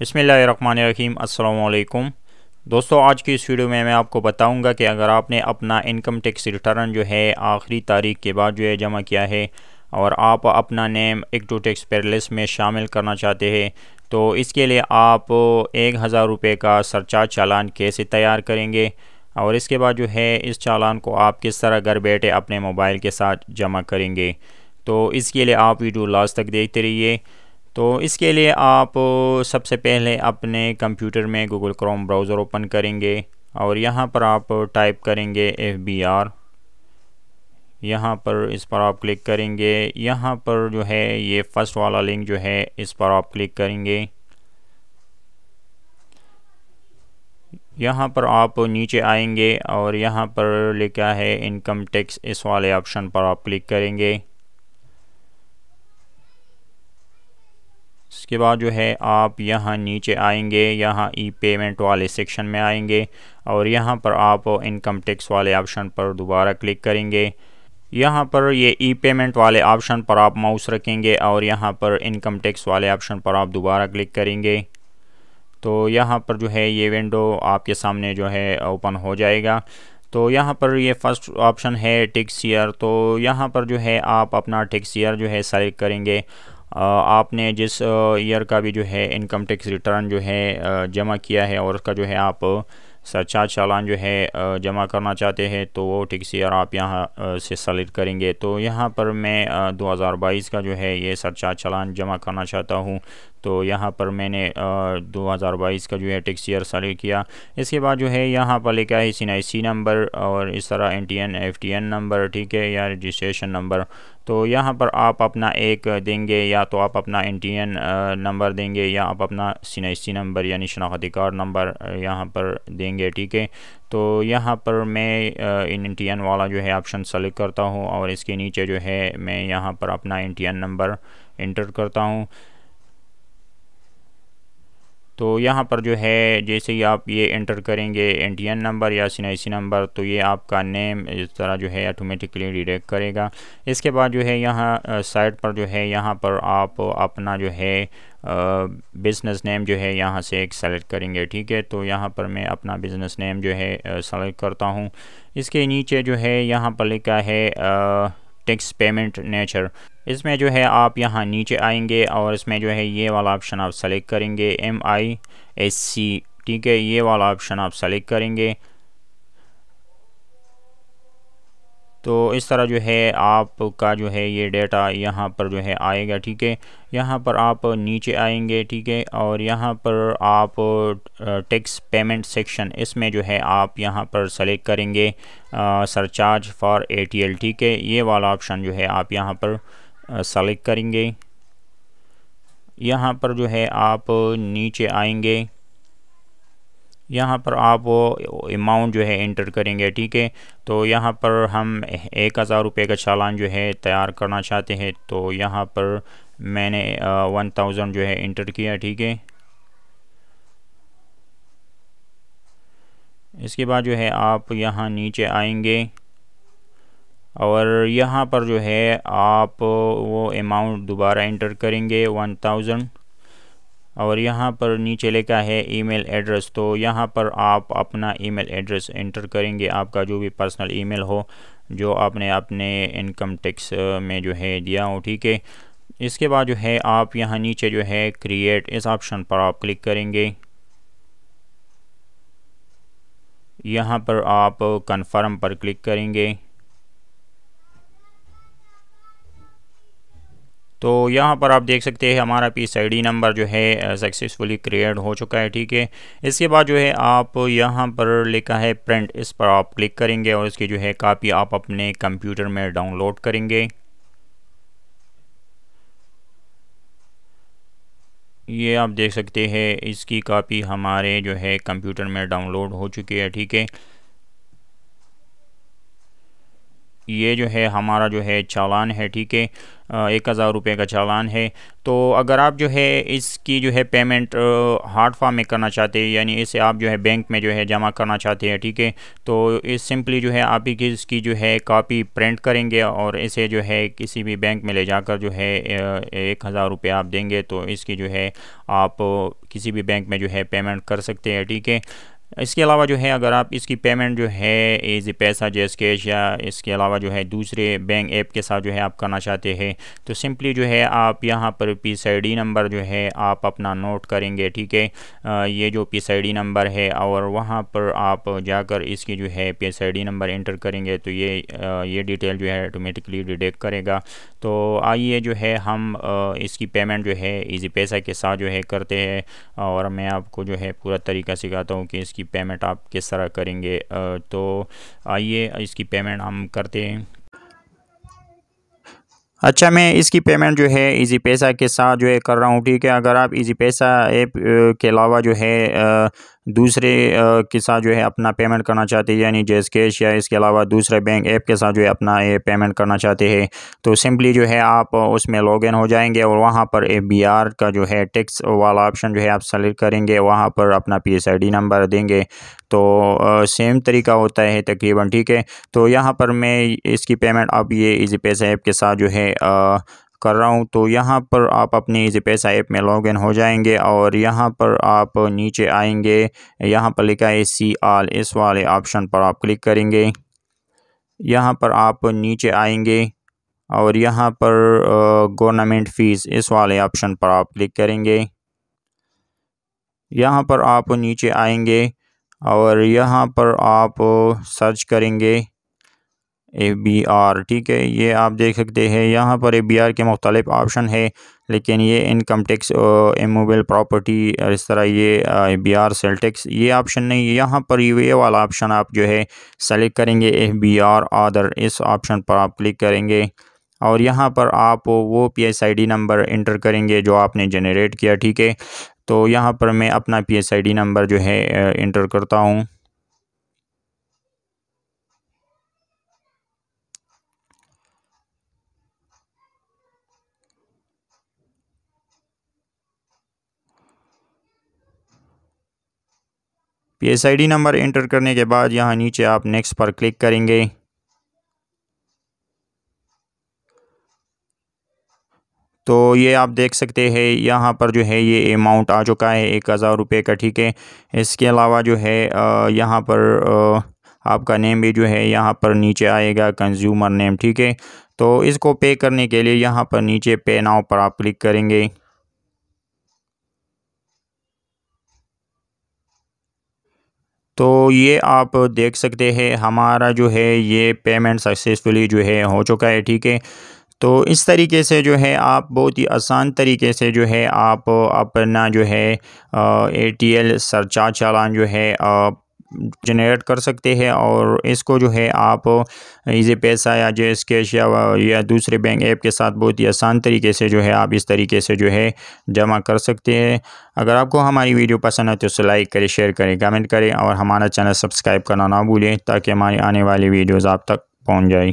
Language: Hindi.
बसमीम अल्लाम दोस्तों, आज की इस वीडियो में मैं आपको बताऊँगा कि अगर आपने अपना इनकम टैक्स रिटर्न जो है आखिरी तारीख के बाद जो है जमा किया है और आप अपना नेम एक टू टैक्स पेरलिस में शामिल करना चाहते हैं तो इसके लिए आप एक हज़ार रुपये का सरचार्ज चालान कैसे तैयार करेंगे और इसके बाद जो है इस चालान को आप किस तरह घर बैठे अपने मोबाइल के साथ जमा करेंगे। तो इसके लिए आप वीडियो लास्ट तक देखते रहिए। तो इसके लिए आप सबसे पहले अपने कंप्यूटर में गूगल क्रोम ब्राउज़र ओपन करेंगे और यहाँ पर आप टाइप करेंगे एफ़ बी आर यहाँ पर इस पर आप क्लिक करेंगे। यहाँ पर जो है ये फ़र्स्ट वाला लिंक जो है, इस पर आप क्लिक करेंगे। यहाँ पर आप नीचे आएँगे और यहाँ पर लिखा है इनकम टैक्स इस वाले ऑप्शन पर आप क्लिक करेंगे। इसके बाद जो है आप यहाँ नीचे आएँगे, यहाँ ई पेमेंट वाले सेक्शन में आएँगे और यहाँ पर आप इनकम टैक्स वाले ऑप्शन पर दोबारा क्लिक करेंगे। यहाँ पर ये ई पेमेंट वाले ऑप्शन पर आप माउस रखेंगे और यहाँ पर इनकम टैक्स वाले ऑप्शन पर आप दोबारा क्लिक करेंगे। तो यहाँ पर जो है ये विंडो आपके सामने जो है ओपन हो जाएगा। तो यहाँ पर ये फ़र्स्ट ऑप्शन है टेक्स ईयर तो यहाँ पर जो है आप अपना टेक्स ईयर जो है सेलेक्ट करेंगे आपने जिस ईयर का भी जो है इनकम टैक्स रिटर्न जो है जमा किया है और उसका जो है आप सरचार्ज चालान जो है जमा करना चाहते हैं तो वो टैक्स ईयर आप यहाँ से सेलेक्ट करेंगे। तो यहाँ पर मैं 2022 का जो है ये सरचार्ज चालान जमा करना चाहता हूँ। तो यहाँ पर मैंने दो हज़ार बाईस का जो है टैक्स ईयर सेलेक्ट किया। इसके बाद जो है यहाँ पर लिखा है सी आई नंबर और इस तरह N T N F T N number ठीक है, या रजिस्ट्रेशन नंबर तो यहाँ पर आप अपना एक देंगे या तो आप अपना एन टी एन नंबर देंगे या आप अपना सी नंबर यानी शनाख्ती कार्ड नंबर यहाँ पर देंगे, ठीक है। तो यहाँ पर मैं इन एन टी एन वाला जो है ऑप्शन सेलेक्ट करता हूँ और इसके नीचे जो है मैं यहाँ पर अपना N T N number enter करता हूँ। तो यहाँ पर जो है, जैसे ही आप ये इंटर करेंगे एन नंबर या सी नंबर तो ये आपका नेम इस तरह जो है ऑटोमेटिकली डिटेक्ट करेगा। इसके बाद जो है यहाँ साइड पर जो है, यहाँ पर आप अपना जो है बिज़नेस नेम जो है यहाँ से एक सेलेक्ट करेंगे, ठीक है? तो यहाँ पर मैं अपना बिज़नेस नेम जो है सेलेक्ट करता हूँ। इसके नीचे जो है, यहाँ पर लिखा है टैक्स पेमेंट नेचर। इसमें जो है आप यहाँ नीचे आएँगे और इसमें जो है ये वाला ऑप्शन आप सेलेक्ट करेंगे एम आई एस सी ठीक है? ये वाला ऑप्शन आप सेलेक्ट करेंगे। तो इस तरह जो है आपका जो है ये डेटा यहाँ पर जो है आएगा, ठीक है? यहाँ पर आप नीचे आएँगे, ठीक है? और यहाँ पर आप टैक्स पेमेंट सेक्शन इसमें जो है आप यहाँ पर सेलेक्ट करेंगे सरचार्ज फॉर एटीएल ठीक है? ये वाला ऑप्शन जो है आप यहाँ पर सेलेक्ट करेंगे। यहाँ पर जो है आप नीचे आएँगे। यहाँ पर आप वो अमाउंट जो है इंटर करेंगे, ठीक है? तो यहाँ पर हम एक हज़ार रुपये का चालान जो है तैयार करना चाहते हैं तो यहाँ पर मैंने वन थाउज़ेंड जो है इंटर किया, ठीक है? इसके बाद जो है आप यहाँ नीचे आएँगे और यहाँ पर जो है आप वो अमाउंट दोबारा इंटर करेंगे वन थाउज़ेंड और यहाँ पर नीचे लिखा है ईमेल एड्रेस तो यहाँ पर आप अपना ईमेल एड्रेस इंटर करेंगे, आपका जो भी पर्सनल ईमेल हो, जो आपने अपने इनकम टैक्स में जो है दिया हो, ठीक है? इसके बाद जो है आप यहाँ नीचे जो है क्रिएट इस ऑप्शन पर आप क्लिक करेंगे। यहाँ पर आप कन्फर्म पर क्लिक करेंगे। तो यहाँ पर आप देख सकते हैं हमारा पीस आई नंबर जो है सक्सेसफुली क्रिएट हो चुका है, ठीक है। इसके बाद जो है, आप यहाँ पर लिखा है प्रिंट इस पर आप क्लिक करेंगे और इसकी जो है कापी आप अपने कंप्यूटर में डाउनलोड करेंगे। ये आप देख सकते हैं, इसकी कापी हमारे जो है कंप्यूटर में डाउनलोड हो चुकी है, ठीक है। ये जो है, हमारा जो है चालान है, ठीक है? एक हज़ार रुपये का चालान है। तो अगर आप जो है, इसकी जो है पेमेंट हार्ड फॉर्म में करना चाहते हैं, यानी इसे आप जो है बैंक में जो है जमा करना चाहते हैं, ठीक है? तो इस सिंपली जो है, आप ही इसकी जो है कॉपी प्रिंट करेंगे और इसे जो है किसी भी बैंक में ले जाकर जो है एक हज़ार रुपये आप देंगे तो इसकी जो है आप किसी भी बैंक में जो है पेमेंट कर सकते हैं, ठीक है? इसके अलावा जो है, अगर आप इसकी पेमेंट जो है एज ए पैसा, जैस कैश या इसके अलावा जो है दूसरे बैंक ऐप के साथ जो है आप करना चाहते हैं तो सिंपली जो है आप यहाँ पर पी सी नंबर जो है आप अपना नोट करेंगे, ठीक है? ये जो पी सी नंबर है, और वहाँ पर आप जाकर इसकी जो है पी सी नंबर इंटर करेंगे तो ये ये डिटेल जो है ऑटोमेटिकली डिटेक्ट करेगा। तो आइए जो है हम इसकी पेमेंट जो है ईजी पैसा के साथ जो है करते हैं, और मैं आपको जो है पूरा तरीका सिखाता हूँ कि इसकी पेमेंट आप किस तरह करेंगे? तो आइए इसकी पेमेंट हम करते हैं। अच्छा मैं इसकी पेमेंट जो है इजी पैसा के साथ जो है कर रहा हूँ, ठीक है? अगर आप इजी पैसा ऐप के अलावा जो है दूसरे के साथ जो है अपना पेमेंट करना चाहते हैं, यानी जैस कैश या इसके अलावा दूसरे बैंक ऐप के साथ जो है अपना ये पेमेंट करना चाहते हैं तो सिंपली जो है आप उसमें लॉगिन हो जाएँगे और वहाँ पर ए बी आर का जो है टैक्स वाला ऑप्शन जो है आप सेलेक्ट करेंगे, वहाँ पर अपना P S I D number देंगे। तो आ, सेम तरीका होता है तकरीबन ठीक है? तो यहाँ पर मैं इसकी पेमेंट अब ये इजी पैसा ऐप के साथ जो है आ, कर रहा हूँ। तो यहाँ पर आप अपने इजी पैसा ऐप में लॉगिन हो जाएँगे और यहाँ पर आप नीचे आएँगे। यहाँ पर लिखा है सी आल इस वाले ऑप्शन पर आप क्लिक करेंगे। यहाँ पर आप नीचे आएँगे और यहाँ पर गवर्नमेंट फ़ीस इस वाले ऑप्शन पर आप क्लिक करेंगे। यहाँ पर आप नीचे आएँगे और यहाँ पर आप सर्च करेंगे ए बी आर ठीक है? ये आप देख सकते हैं, यहाँ पर ए बी आर के मुख्तलिफ़ ऑप्शन है, लेकिन ये इनकम टैक्स इमोबल प्रॉपर्टी और इस तरह ये A B R sale tax ये ऑप्शन नहीं है। यहाँ पर ये वाला ऑप्शन आप जो है सेलेक्ट करेंगे ए बी आर आदर इस ऑप्शन पर आप क्लिक करेंगे। और यहाँ पर आप वो P S I D number enter करेंगे जो आपने जनरेट किया, ठीक है? तो यहाँ पर मैं अपना P S I D number जो है इंटर करता हूँ। P S I D number enter करने के बाद यहाँ नीचे आप नेक्स्ट पर क्लिक करेंगे। तो ये आप देख सकते हैं, यहाँ पर जो है ये अमाउंट आ चुका है एक हज़ार रुपये का, ठीक है। इसके अलावा जो है यहाँ पर आपका नेम भी जो है यहाँ पर नीचे आएगा कंज्यूमर नेम ठीक है। तो इसको पे करने के लिए यहाँ पर नीचे पे नाव पर आप क्लिक करेंगे। तो ये आप देख सकते हैं, हमारा जो है ये पेमेंट सक्सेसफुली जो है हो चुका है, ठीक है। तो इस तरीके से जो है आप बहुत ही आसान तरीके से जो है आप अपना जो है A T L surcharge challan जो है जनरेट कर सकते हैं और इसको जो है आप इजी पैसा या जो एस कैश या या दूसरे बैंक ऐप के साथ बहुत ही आसान तरीके से जो है आप इस तरीके से जो है जमा कर सकते हैं। अगर आपको हमारी वीडियो पसंद है तो उसे लाइक करें शेयर करें कमेंट करें और हमारा चैनल सब्सक्राइब करना ना भूलें ताकि हमारी आने वाली वीडियोज़ आप तक पहुँच जाए।